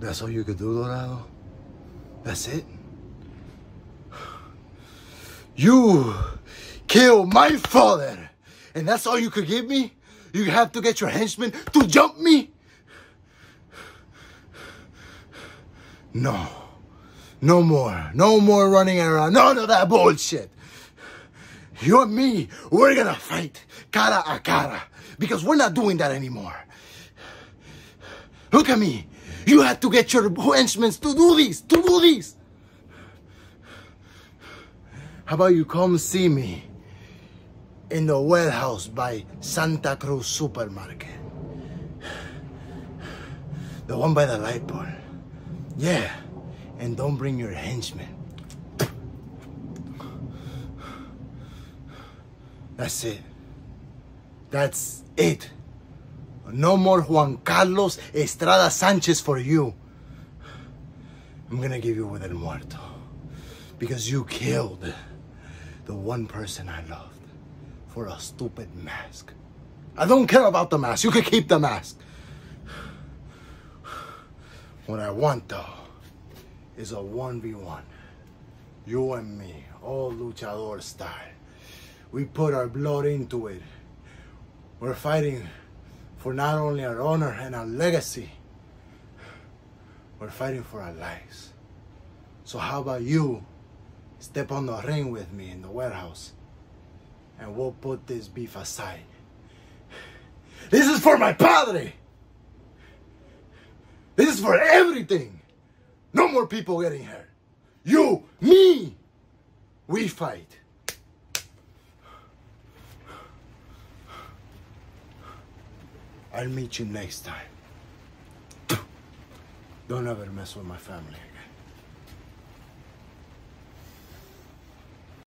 That's all you could do, Dorado? That's it? You killed my father, and that's all you could give me? You have to get your henchmen to jump me? No. No more. No more running around. None of that bullshit. You and me, we're gonna fight cara a cara because we're not doing that anymore. Look at me. You had to get your henchmen to do this, to do this. How about you come see me in the warehouse by Santa Cruz Supermarket? The one by the light pole. Yeah, and don't bring your henchmen. That's it. That's it. No more Juan Carlos Estrada Sanchez for you. I'm gonna give you with el muerto. Because you killed the one person I loved for a stupid mask. I don't care about the mask. You can keep the mask. What I want though is a 1v1. You and me, all luchador style. We put our blood into it. We're fighting for not only our honor and our legacy, we're fighting for our lives. So how about you step on the ring with me in the warehouse and we'll put this beef aside. This is for my padre. This is for everything. No more people getting hurt. You, me, we fight. I'll meet you next time. Don't ever mess with my family again.